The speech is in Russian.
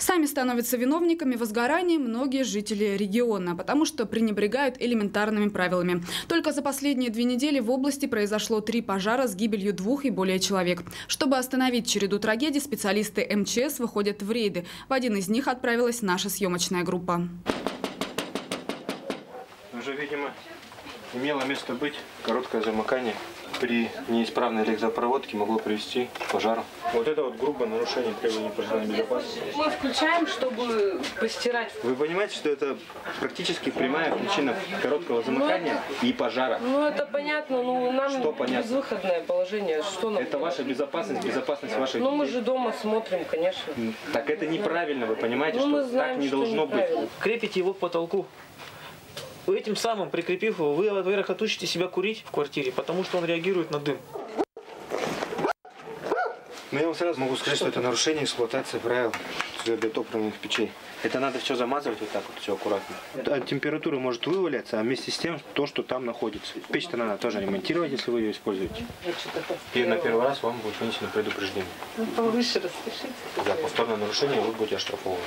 Сами становятся виновниками возгорания многие жители региона, потому что пренебрегают элементарными правилами. Только за последние две недели в области произошло три пожара с гибелью двух и более человек. Чтобы остановить череду трагедий, специалисты МЧС выходят в рейды. В один из них отправилась наша съемочная группа. Уже, видимо, имело место быть короткое замыкание. При неисправной электропроводке могло привести к пожару. Вот это вот грубое нарушение требований пожарной безопасности. Мы включаем, чтобы постирать. Вы понимаете, что это практически прямая причина короткого замыкания и пожара. Ну, это понятно, ну, нам Что понятно? безвыходное положение. Что нам Это ваша безопасность, безопасность ваших Ну, мы же дома смотрим, конечно. Так это неправильно, вы понимаете, Ну, что знаем, так не что должно быть. крепите его к потолку. Этим самым, прикрепив его, вы, во-первых, отучите себя курить в квартире, потому что он реагирует на дым. Но я вам сразу могу сказать, что это нарушение эксплуатации правил твердотопливных печей. Это надо все замазывать вот так вот, все аккуратно. А температура может вываляться, а вместе с тем то, что там находится. Печь-то надо тоже ремонтировать, если вы ее используете. И на первый раз вам будет вынесено предупреждение. Повыше распишите. За повторное нарушение вы будете оштрафованы.